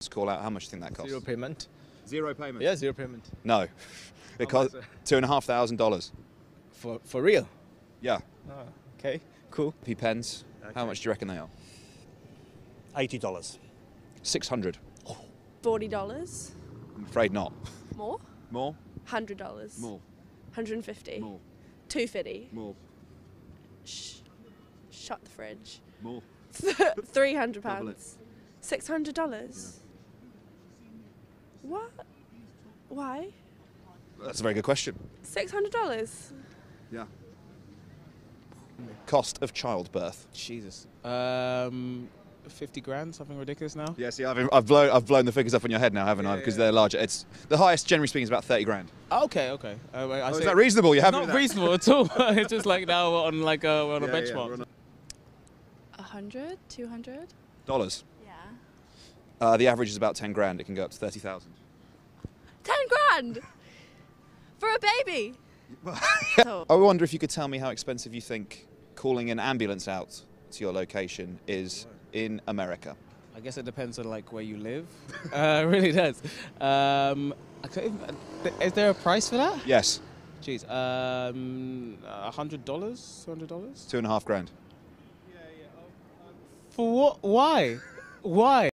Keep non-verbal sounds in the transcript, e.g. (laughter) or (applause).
Let's call out how much you think that costs. Zero payment. Zero payment. Yeah, zero payment. No. Oh, it How costs two and a half thousand dollars. For for real. Yeah. Oh, okay, cool. EpiPens. How much do you reckon they are? Eighty dollars. Six hundred. Forty dollars I'm afraid not. more. More. Hundred dollars. More. Hundred and fifty. More. Two fifty. More. Shh. Shut the fridge. More. (laughs) Three hundred pounds. Six hundred dollars. What? Why? That's a very good question. Six hundred dollars. Yeah. Cost of childbirth. Jesus. Um, fifty grand, something ridiculous now. Yeah, see, I've, I've blown I've blown the figures up on your head now, haven't I? Because yeah. they're larger. It's the highest, generally speaking, is about thirty grand. Oh, okay, okay. Uh, I Oh, say is that reasonable? You haven't not reasonable at all. (laughs) it's just like now we're on like a, we're on a benchmark. A hundred, two hundred. dollars. Yeah. Uh, the average is about ten grand. It can go up to thirty thousand. Ten grand for a baby. So, (laughs) I wonder if you could tell me how expensive you think calling an ambulance out to your location is in America. I guess it depends on like where you live. (laughs) uh, it really does. Um, I can't is there a price for that? Yes, Jeez, um, a hundred dollars, two hundred dollars. two and a half grand. For what? Why? Why?